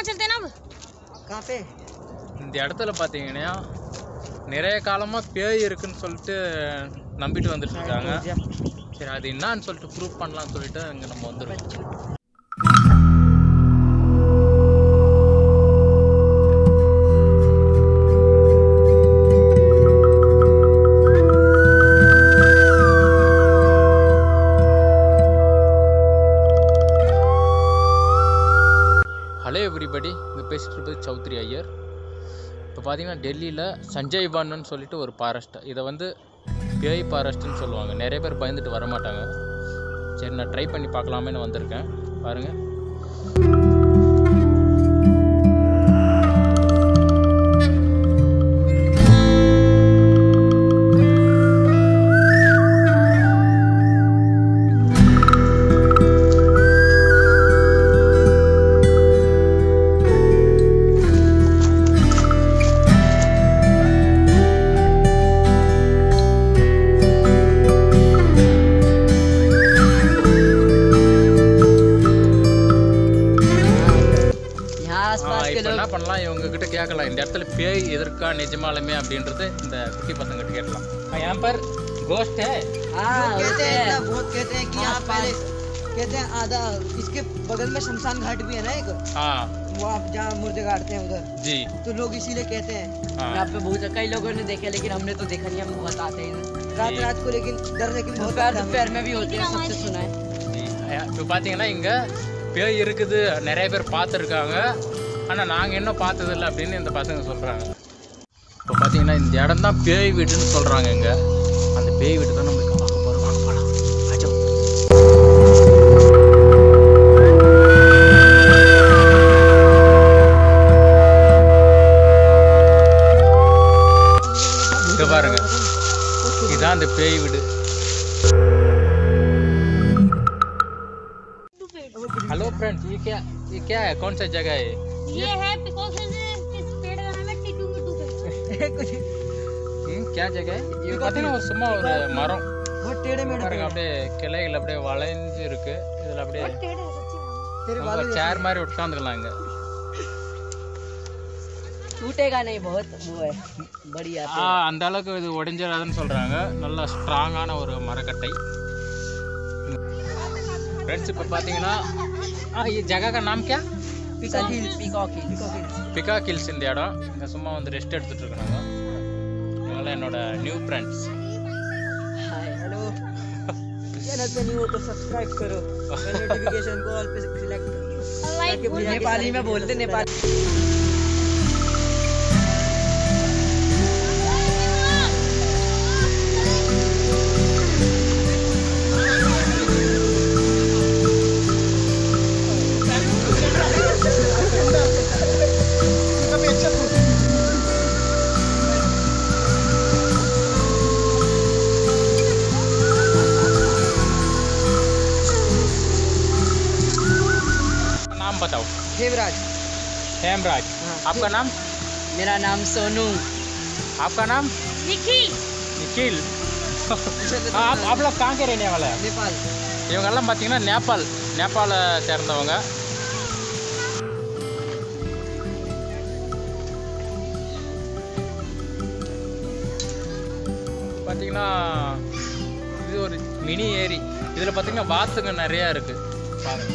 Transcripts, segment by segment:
वहाँ चलते हैं ना अब कहाँ पे இந்த இடத்துல பார்த்தீங்கன்னா நிறைய காலமாக பேய் இருக்குன்னு சொல்லிட்டு நம்பிட்டு வந்துட்டு இருக்காங்க சரி அது என்னன்னு சொல்லிட்டு ப்ரூவ் பண்ணலாம்னு சொல்லிட்டு இங்கே நம்ம வந்துருக்கோம் ஹலோ எவ்ரிபடி இங்கே பேசிகிட்டு இருப்பது சௌத்ரி ஐயர். இப்போ பார்த்தீங்கன்னா டெல்லியில் சஞ்சய் பான்னு சொல்லிட்டு ஒரு ஃபாரஸ்ட் இதை வந்து பேய் ஃபாரஸ்ட்னு சொல்லுவாங்க. நிறைய பேர் பயந்துட்டு வர மாட்டாங்க சரி நான் ட்ரை பண்ணி பார்க்கலாமேன்னு வந்திருக்கேன். பாருங்கள் இவங்க கிட்ட கேட்கலாம் இந்த இடத்துல பேய் எதற்கா நிஜமாலுமே அப்படின்றது இந்த குட்டி பசங்க கிட்ட கேட்கலாம் என் பேர் கோஸ்ட் हाँ कहते होते हैं हैं ना, बहुत कहते हैं कि आस यहाँ पहले कहते हैं आधा इसके बगल में शमशान घाट भी है ना एक हाँ वो आप जहाँ मुर्दे गाड़ते हैं उधर जी तो लोग इसीलिए कहते हैं हाँ यहाँ पे बहुत कई लोगों ने देखे लेकिन हमने तो देखा नहीं हम बहुत आते हैं रात जी। रात को लेकिन डर लेकिन बहुत दोपहर लगता है दोपहर में भी होते हैं सबसे सुना है இப்போ பார்த்தீங்கன்னா இங்கே பேய் இருக்குது நிறைய பேர் பார்த்துருக்காங்க ஆனால் நாங்கள் இன்னும் பார்த்ததில்ல அப்படின்னு இந்த பசங்க சொல்கிறாங்க இப்போ பார்த்தீங்கன்னா இந்த இடம் தான் பேய் வீடுன்னு சொல்கிறாங்க இங்கே அந்த பேய் வீடு தான் நம்மளுக்கு பார்க்க போகிறோம் வாங்க போகலாம் அச்சோ இங்க பாருங்க இதான் அந்த பேய் வீடு हेलो फ्रेंड्स ये क्या ये क्या है कौन सा जगह है ये है बिकॉज इस पेड़ का नाम है टिटू मिटू पेड़ ம், क्या जगह है இது பார்த்தீங்கன்னா ஒரு சும்மா ஒரு மரம் बहुत टेढ़े मेढ़े பாருங்க அப்படியே கிளைகள் அப்படியே வளைஞ்சு இருக்கு இதுல அப்படியே टेढ़े है सच्ची में तेरे நம்ம वाले சேர் மாதிரி உட்காந்துக்கலாம் இங்க टूटेगा नहीं बहुत वो है बढ़िया ஆ அந்த அளவுக்கு இது உடைஞ்சிடாதுன்னு சொல்றாங்க நல்ல ஸ்ட்ராங்கான ஒரு மரக்கட்டை ஃப்ரெண்ட்ஸ் இப்போ பார்த்தீங்கன்னா ஆ ये जगह का नाम क्या peacock hill peacock hill peacock hills இந்த இடம் இங்க சும்மா வந்து ரெஸ்ட் எடுத்துட்டு இருக்காங்க இவங்களாம் என்னோட new friends hi hello channel पे नहीं हो तो सब्सक्राइब करो नोटिफिकेशन को ऑल पे सिलेक्ट करो लाइक नेपाली में बोलते नेपाली बताओ हेमराज हेमराज आपका नाम मेरा नाम सोनू आपका नाम निखिल निखिल हाँ, आप आप लोग कहाँ के रहने वाले हैं नेपाल இவங்கெல்லாம் பார்த்தீங்கன்னா நேபாள் நேபாளை சேர்ந்தவங்க பார்த்தீங்கன்னா இது ஒரு மினி ஏரி இதில் பார்த்தீங்கன்னா வாத்துங்க நிறையா இருக்கு பாருங்க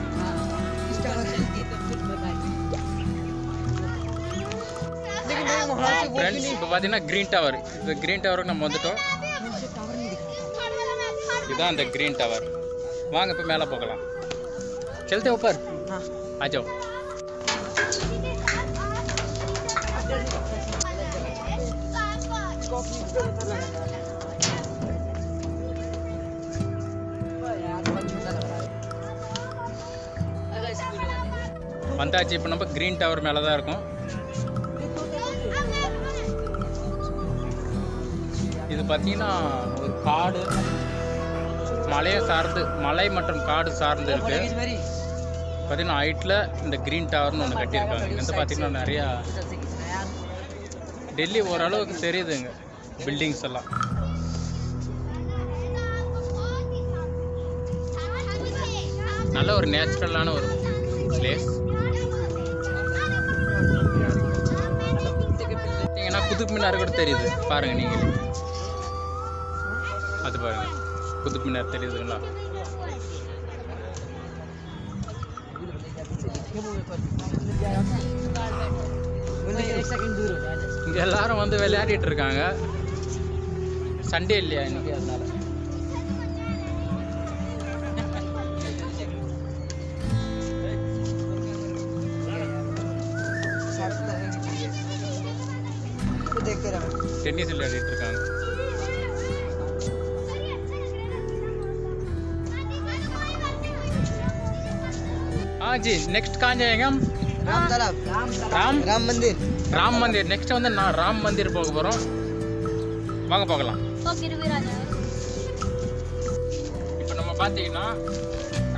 இப்போ பார்த்தீங்கன்னா க்ரீன் டவர் இந்த க்ரீன் டவருக்கு நம்ம வந்துட்டோம். இதுதான் அந்த க்ரீன் டவர் வாங்க இப்போ மேலே போகலாம். செலுத்தே உப்பர் ஆச்சோ. வந்தாச்சு இப்போ நம்ம க்ரீன் டவர் மேலே தான் இருக்கும். இது பார்த்தீங்கன்னா ஒரு காடு. மலையை சார்ந்து மலை மற்றும் காடு சார்ந்து இருக்கு. பார்த்தீங்கன்னா ஹைட்டில் இந்த க்ரீன் டவர்னு ஒன்று கட்டியிருக்காங்க. இங்கே வந்து பார்த்தீங்கன்னா நிறையா டெல்லி ஓரளவுக்கு தெரியுதுங்க பில்டிங்ஸ் எல்லாம். நல்ல ஒரு நேச்சுரலான ஒரு பிளேஸ் பார்த்தீங்கன்னா குதுப் மினார் கூட தெரியுது. பாருங்க நீங்களே. பாருங்க. குதுப் மினார் தெரியுதுங்களா? இங்கே எல்லாரும் வந்து விளையாடிட்டு இருக்காங்க. சண்டே இல்லையா இன்னைக்கு அதனால? டென்னிஸ் விளையாடிட்டு இருக்காங்க. हाँ जी नेक्स्ट कहाँ जाएंगे हम राम तालाब राम राम मंदिर ராம் மந்திர் நெக்ஸ்ட் வந்து நான் ராம் மந்திர் போக போகிறோம் வாங்க போகலாம் ஓகே ருவிராஜா இப்போ நம்ம பார்த்தீங்கன்னா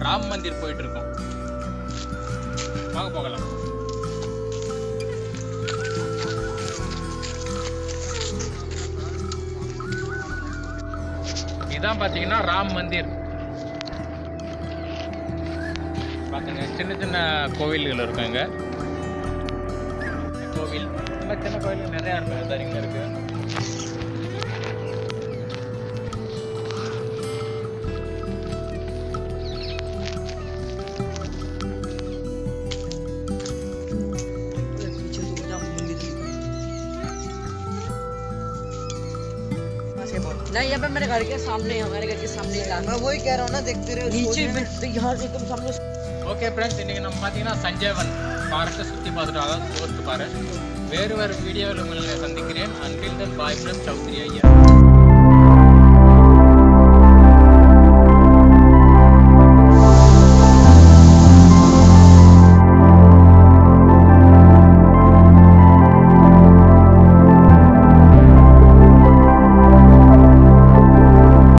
ராம் மந்திர் போயிட்டு இருக்கோம் வாங்க போகலாம் இதான் பார்த்தீங்கன்னா ராம் மந்திர் பார்த்துங்க சின்ன சின்ன கோவில்கள் இருக்குங்க. கோவில் சின்ன சின்ன கோவில் நிறையா இருக்குங்க சரிங்க இருக்கு. नहीं यहाँ पे मेरे घर के सामने है हमारे घर के सामने ही मैं वही कह रहा हूँ ना देखते रहो नीचे में तो यहाँ से एकदम सामने ஓகே ஃப்ரெண்ட்ஸ் இன்றைக்கி நம்ம பார்த்தீங்கன்னா சஞ்சயவன் ஃபாரஸ்ட்டை சுற்றி பார்த்துட்டோம் அதாவது போஸ்ட் ஃபாரஸ்ட் வேறு வேறு வீடியோவில் உங்களை சந்திக்கிறேன் until then bye from Chaudhary ஐயா